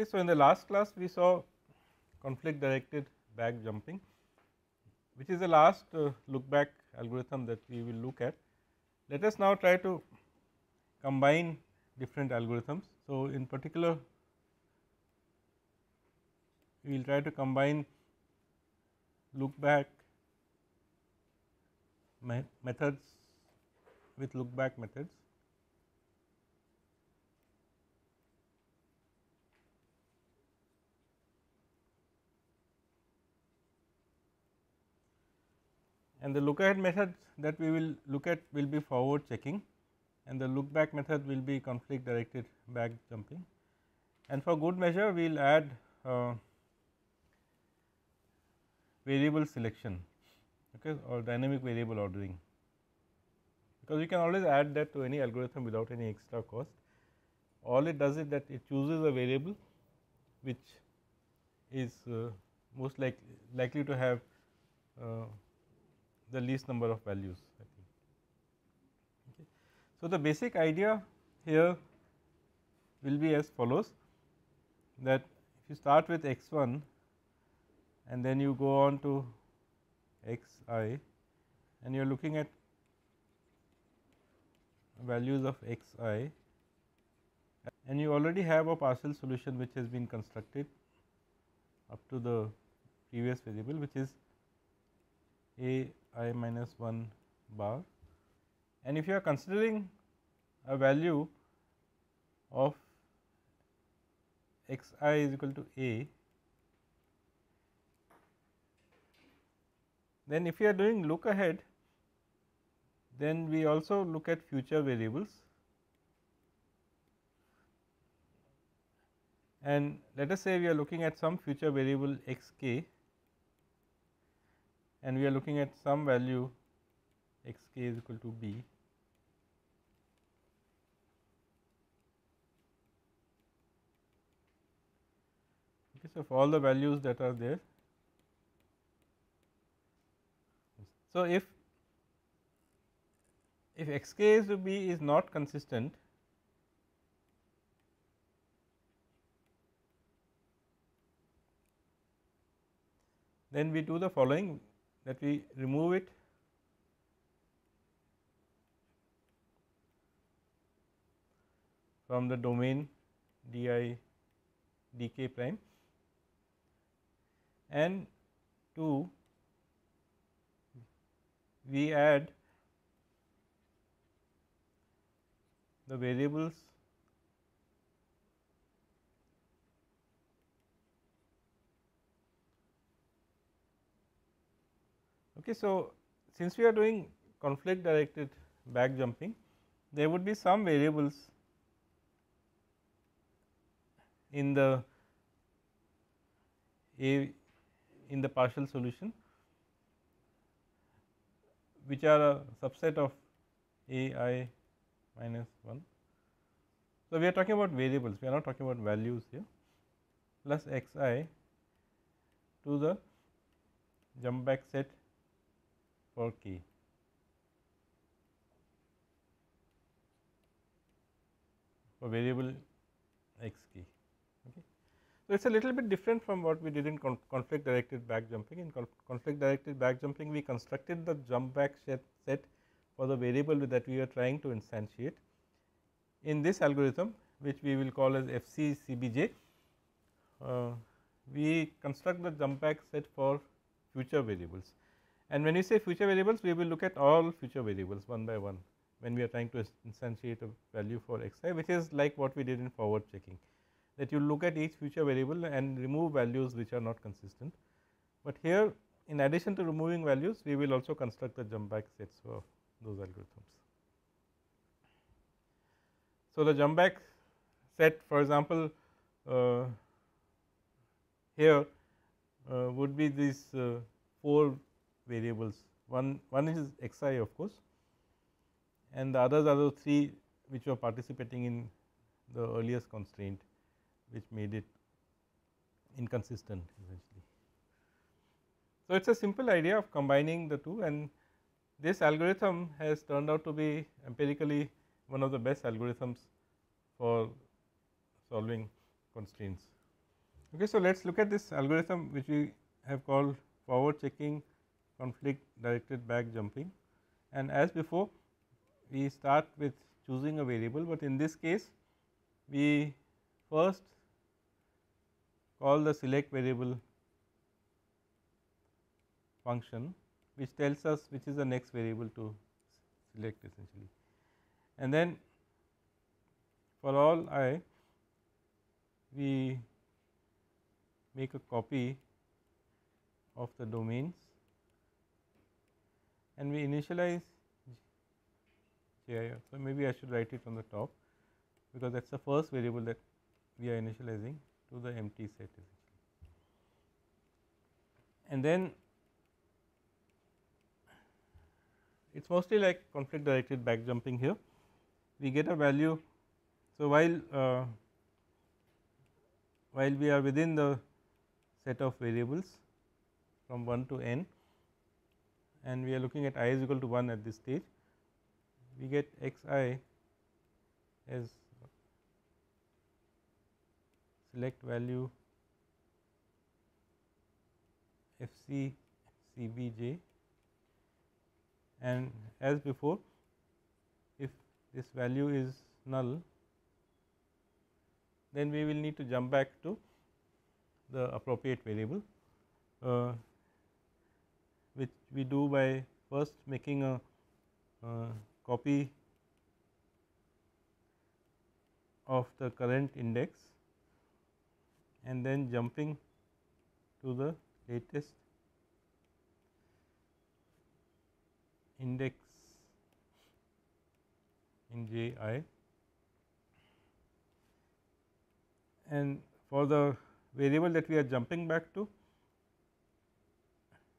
Okay, so, in the last class we saw conflict directed back jumping which is the last uh, look back algorithm that we will look at. Let us now try to combine different algorithms. So, in particular we will try to combine look back me methods with look back methods and the look ahead method that we will look at will be forward checking and the look back method will be conflict directed back jumping. And for good measure we will add uh, variable selection okay, or dynamic variable ordering because you can always add that to any algorithm without any extra cost. All it does is that it chooses a variable which is uh, most likely likely to have uh, the least number of values I think. Okay. So, the basic idea here will be as follows that if you start with x 1 and then you go on to x i and you are looking at values of x i and you already have a partial solution which has been constructed up to the previous variable which is a i minus 1 bar. And if you are considering a value of x i is equal to a, then if you are doing look ahead, then we also look at future variables. And let us say we are looking at some future variable x k and we are looking at some value x k is equal to b. Okay, so, for all the values that are there. So, if if x k is to b is not consistent then we do the following that we remove it. From the domain d i d k prime. And 2 we add the variables Okay, so, since we are doing conflict directed back jumping, there would be some variables in the a in the partial solution which are a subset of a i minus 1. So, we are talking about variables, we are not talking about values here plus x i to the jump back set for k. for variable x k. Okay. So, it is a little bit different from what we did in conflict directed back jumping. In conflict directed back jumping, we constructed the jump back set, for the variable that we are trying to instantiate. In this algorithm, which we will call as FC CBJ, uh, we construct the jump back set for future variables. And when we say future variables, we will look at all future variables one by one when we are trying to instantiate a value for x i, which is like what we did in forward checking that you look at each future variable and remove values which are not consistent. But here in addition to removing values, we will also construct the jump back sets for those algorithms. So, the jump back set for example, uh, here uh, would be these uh, 4 variables one one is x i of course and the others are the 3 which were participating in the earliest constraint which made it inconsistent essentially. So, it is a simple idea of combining the two and this algorithm has turned out to be empirically one of the best algorithms for solving constraints. Okay, so let us look at this algorithm which we have called forward checking conflict directed back jumping and as before we start with choosing a variable, but in this case we first call the select variable function which tells us which is the next variable to select essentially. And then for all i we make a copy of the domains and we initialize JIR. So, maybe I should write it on the top because that is the first variable that we are initializing to the empty set And then it is mostly like conflict directed back jumping here. We get a value. So, while uh, while we are within the set of variables from 1 to n and we are looking at i is equal to 1 at this stage, we get x i as select value f c c b j. And as before if this value is null then we will need to jump back to the appropriate variable. Uh, we do by first making a copy of the current index and then jumping to the latest index in J i. And for the variable that we are jumping back to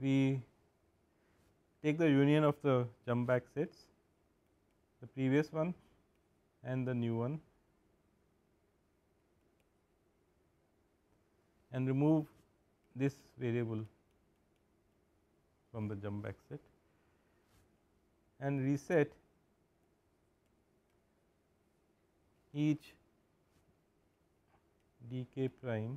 we take the union of the jump back sets the previous one and the new one and remove this variable from the jump back set and reset each dk prime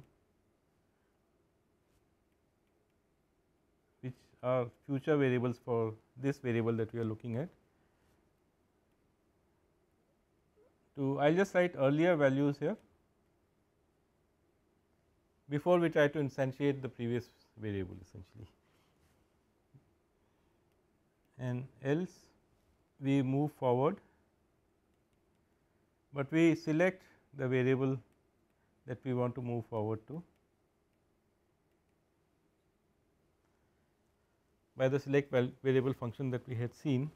are future variables for this variable that we are looking at. To I will just write earlier values here before we try to instantiate the previous variable essentially and else we move forward, but we select the variable that we want to move forward to by the select variable function that we had seen.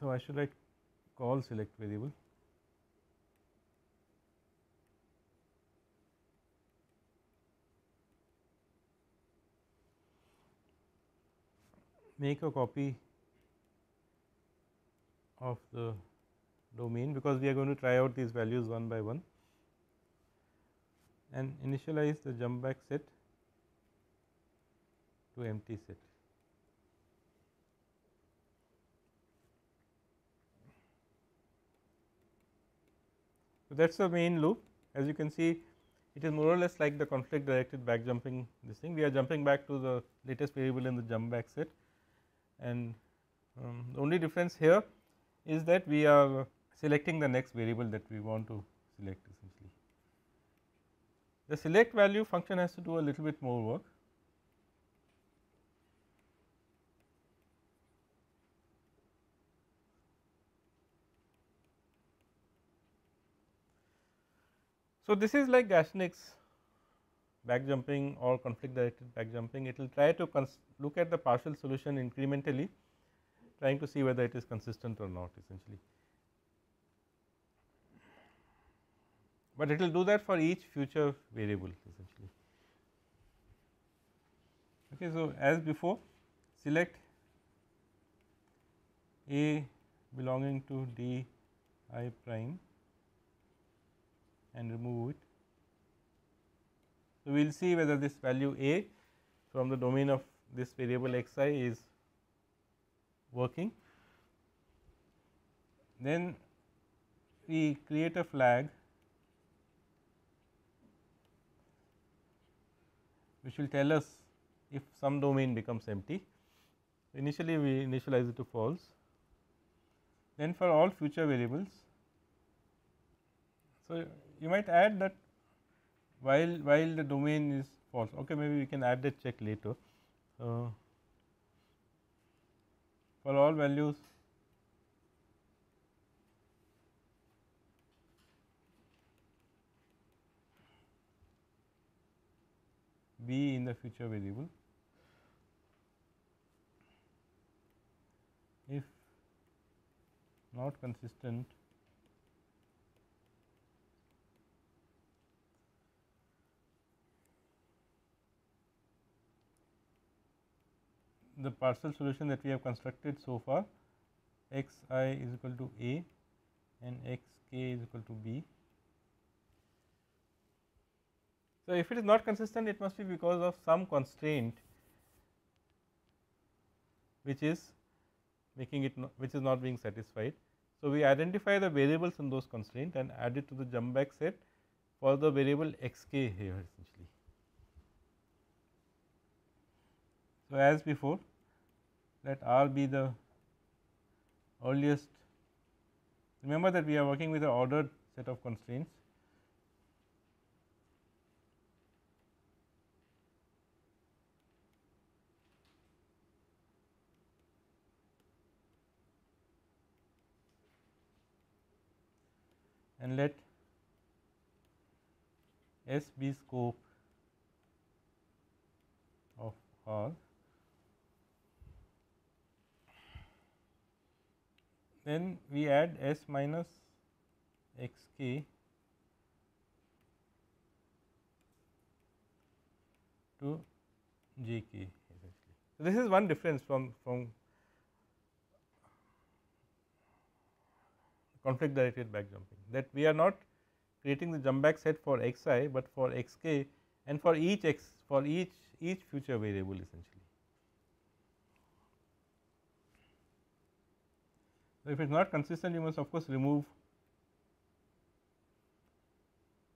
So, I should write call select variable make a copy of the domain because we are going to try out these values one by one and initialize the jump back set to empty set. So, that is the main loop as you can see it is more or less like the conflict directed back jumping this thing we are jumping back to the latest variable in the jump back set and um, the only difference here is that we are selecting the next variable that we want to select essentially. The select value function has to do a little bit more work. So, this is like Gaschnig's back jumping or conflict directed back jumping, it will try to look at the partial solution incrementally trying to see whether it is consistent or not essentially. But it will do that for each future variable essentially. Okay, so, as before select A belonging to D i prime and remove it so, we will see whether this value a from the domain of this variable x i is working. Then we create a flag which will tell us if some domain becomes empty. Initially, we initialize it to false. Then for all future variables, so you might add that while while the domain is false. Okay, maybe we can add that check later. Uh, for all values b in the future variable. If not consistent the partial solution that we have constructed so far x i is equal to a and x k is equal to b So, if it is not consistent it must be because of some constraint which is making it no, which is not being satisfied. So, we identify the variables in those constraint and add it to the jump back set for the variable x k here essentially. So, as before let R be the earliest remember that we are working with an ordered set of constraints and let S be scope of R. Then we add S minus x k to j k essentially. So, this is one difference from, from conflict directed back jumping that we are not creating the jump back set for x i, but for x k and for each x for each each future variable essentially. So, if it is not consistent you must of course remove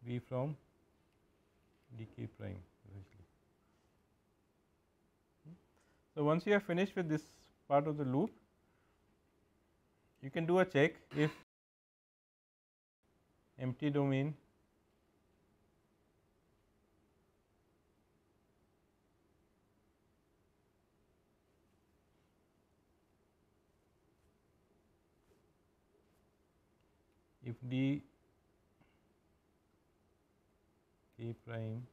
v from d k prime essentially. So, once you have finished with this part of the loop you can do a check if empty domain. If d k prime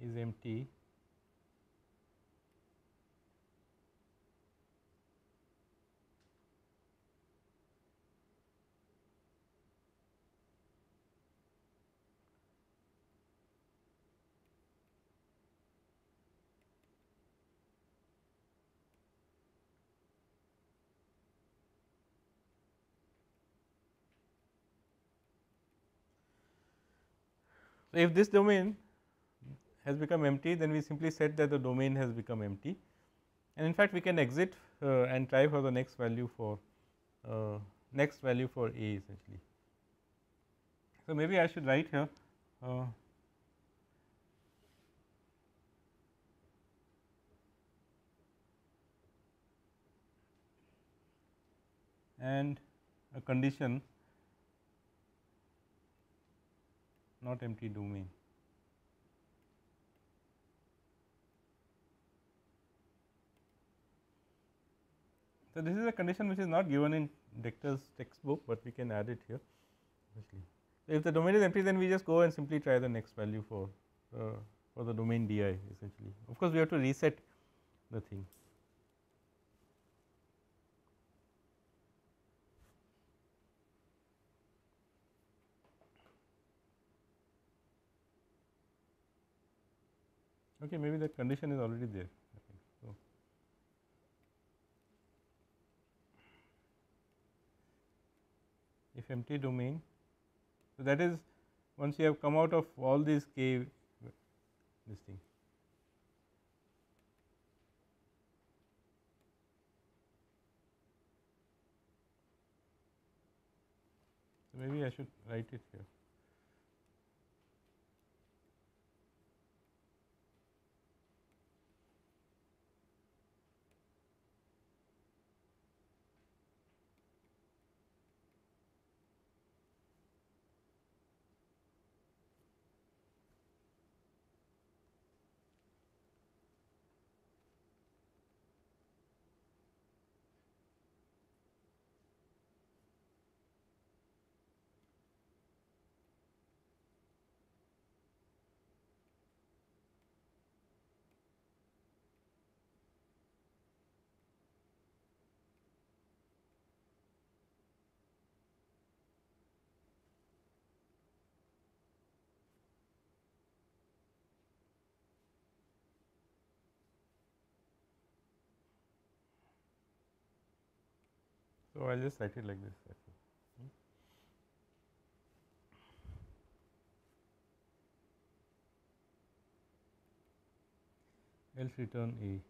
is empty So, if this domain has become empty then we simply said that the domain has become empty and in fact we can exit uh, and try for the next value for uh, next value for a essentially. So, maybe I should write here uh, and a condition not empty domain. So, this is a condition which is not given in Dechter's textbook, but we can add it here. So, if the domain is empty then we just go and simply try the next value for uh, for the domain di essentially. Of course, we have to reset the thing. Okay, maybe the condition is already there. If empty domain, so that is once you have come out of all these k this thing. So, maybe I should write it here. So, I will just write it like this else return A.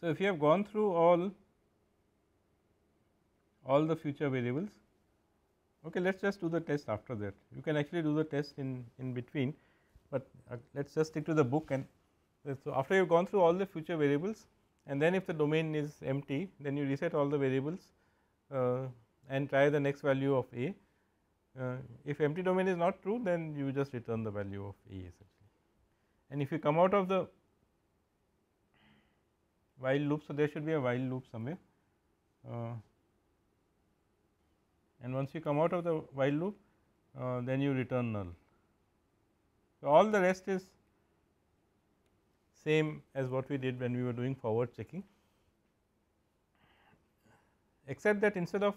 So, if you have gone through all all the future variables, okay, let us just do the test after that. You can actually do the test in, in between, but uh, let us just stick to the book and so after you have gone through all the future variables, and then if the domain is empty then you reset all the variables uh, and try the next value of a. Uh, if empty domain is not true then you just return the value of a essentially. And if you come out of the while loop, so there should be a while loop somewhere uh, and once you come out of the while loop uh, then you return null. So, all the rest is same as what we did when we were doing forward checking, except that instead of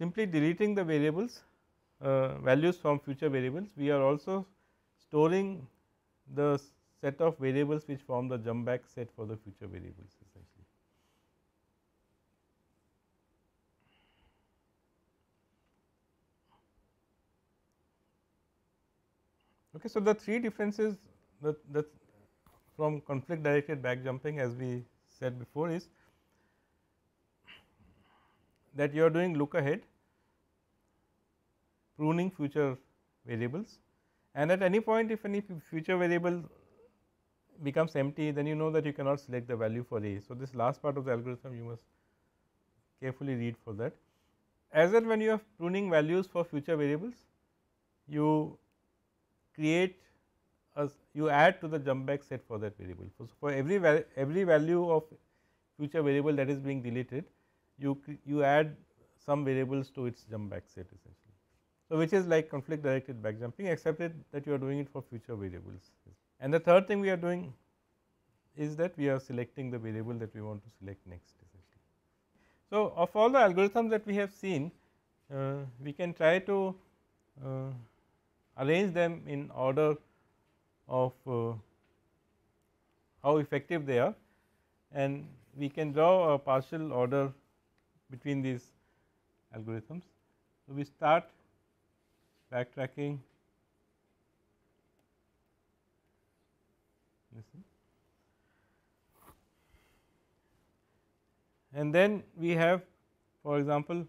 simply deleting the variables uh, values from future variables, we are also storing the set of variables which form the jump back set for the future variables essentially. Okay, so, the three differences the, the from conflict directed back jumping as we said before is that you are doing look ahead pruning future variables and at any point if any future variable becomes empty then you know that you cannot select the value for a. So, this last part of the algorithm you must carefully read for that. As that when you are pruning values for future variables you create you add to the jump back set for that variable. So, for every every value of future variable that is being deleted, you you add some variables to its jump back set essentially. So, which is like conflict directed back jumping except that you are doing it for future variables. And the third thing we are doing is that we are selecting the variable that we want to select next essentially. So, of all the algorithms that we have seen, uh, we can try to uh, arrange them in order of uh, how effective they are. And we can draw a partial order between these algorithms. So, we start backtracking. And then we have for example,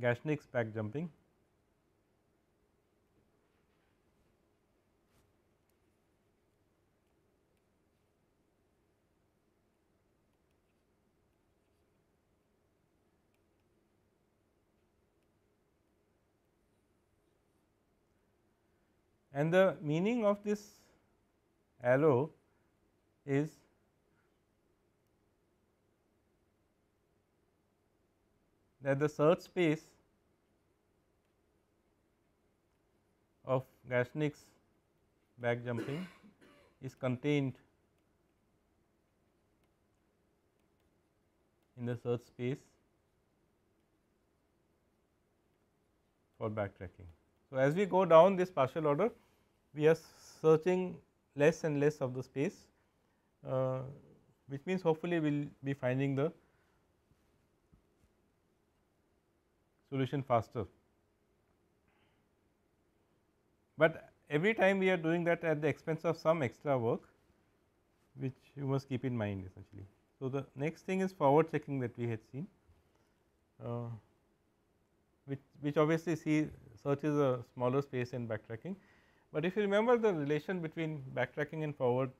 Gaschnig's back jumping and the meaning of this arrow is that the search space of Gaschnig's back jumping is contained in the search space for backtracking. So, as we go down this partial order we are searching less and less of the space, uh, which means hopefully we will be finding the solution faster. But every time we are doing that at the expense of some extra work, which you must keep in mind essentially. So, the next thing is forward checking that we had seen, uh, which, which obviously see searches a smaller space in backtracking. But if you remember the relation between backtracking and forward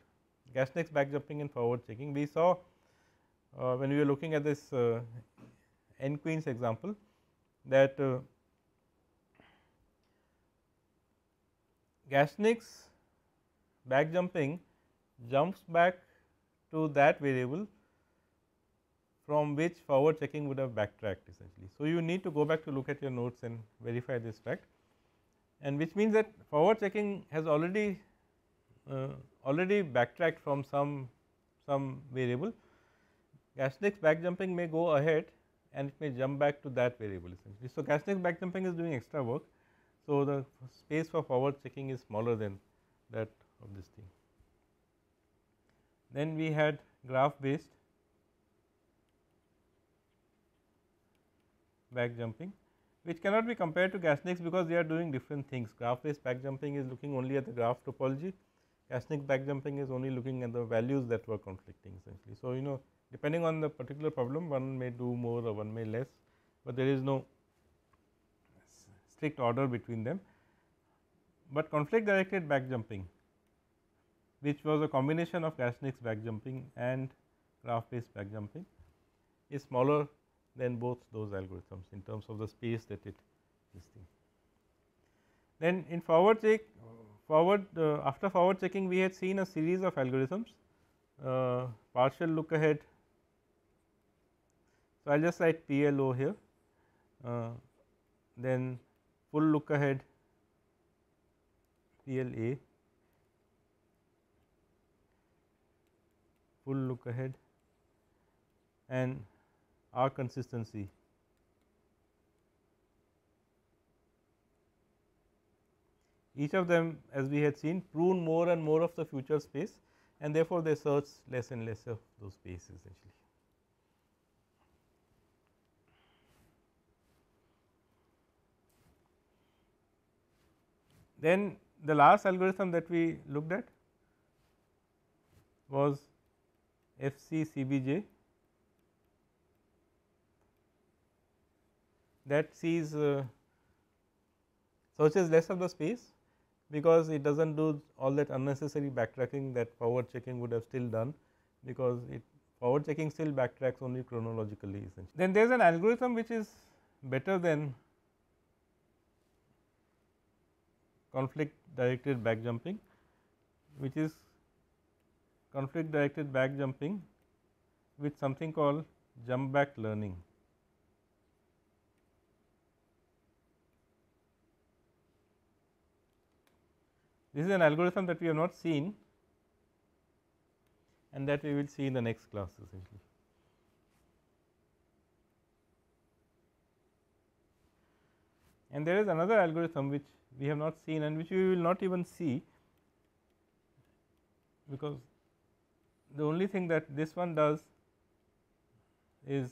Gaschnig's backjumping and forward checking, we saw uh, when we were looking at this uh, n queens example that uh, Gaschnig's backjumping jumps back to that variable from which forward checking would have backtracked essentially. So, you need to go back to look at your notes and verify this fact and which means that forward checking has already uh, already backtracked from some some variable. Gaschnig's backjumping may go ahead and it may jump back to that variable essentially. So, Gaschnig's backjumping is doing extra work. So, the space for forward checking is smaller than that of this thing. Then we had graph based back jumping which cannot be compared to Gaschnig's because they are doing different things. Graph based back jumping is looking only at the graph topology, Gaschnig back jumping is only looking at the values that were conflicting essentially. So, you know depending on the particular problem one may do more or one may less, but there is no strict order between them. But conflict directed back jumping which was a combination of Gaschnig's back jumping and graph based back jumping is smaller than both those algorithms in terms of the space that it is thing. Then in forward check forward uh, after forward checking we had seen a series of algorithms uh, partial look ahead. So, I will just write PLO here uh, then full look ahead PLA full look ahead and arc consistency. Each of them as we had seen prune more and more of the future space and therefore, they search less and less of those spaces essentially. Then the last algorithm that we looked at was FCCBJ that sees uh, searches less of the space because it does not do all that unnecessary backtracking that forward checking would have still done because it forward checking still backtracks only chronologically essentially. Then there is an algorithm which is better than conflict directed back jumping which is conflict directed back jumping with something called jump back learning. This is an algorithm that we have not seen and that we will see in the next class essentially. And there is another algorithm which we have not seen and which we will not even see because the only thing that this one does is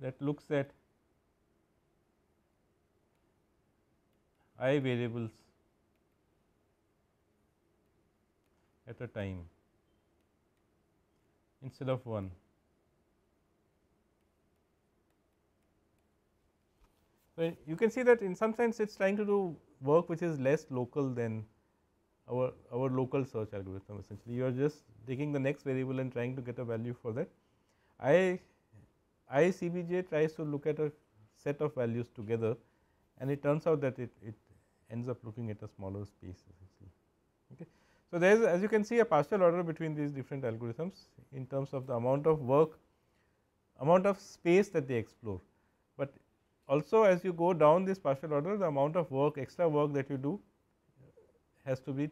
that looks at i variables at a time instead of 1. So, you can see that in some sense it is trying to do work which is less local than our our local search algorithm essentially you are just taking the next variable and trying to get a value for that. I ICBJ tries to look at a set of values together and it turns out that it, it ends up looking at a smaller space essentially. Okay. So, there is as you can see a partial order between these different algorithms in terms of the amount of work, amount of space that they explore, but also as you go down this partial order the amount of work extra work that you do has to be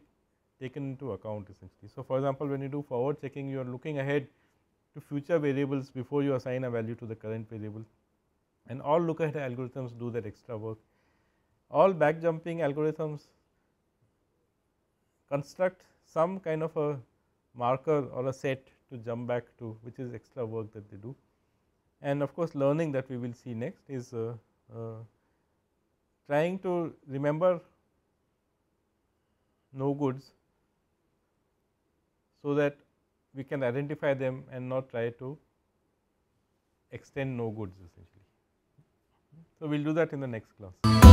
taken into account essentially. So, for example, when you do forward checking you are looking ahead to future variables before you assign a value to the current variable and all look ahead algorithms do that extra work. All back jumping algorithms construct some kind of a marker or a set to jump back to which is extra work that they do. And of course, learning that we will see next is uh, uh, trying to remember no goods. So, that we can identify them and not try to extend no goods essentially. So, we will do that in the next class.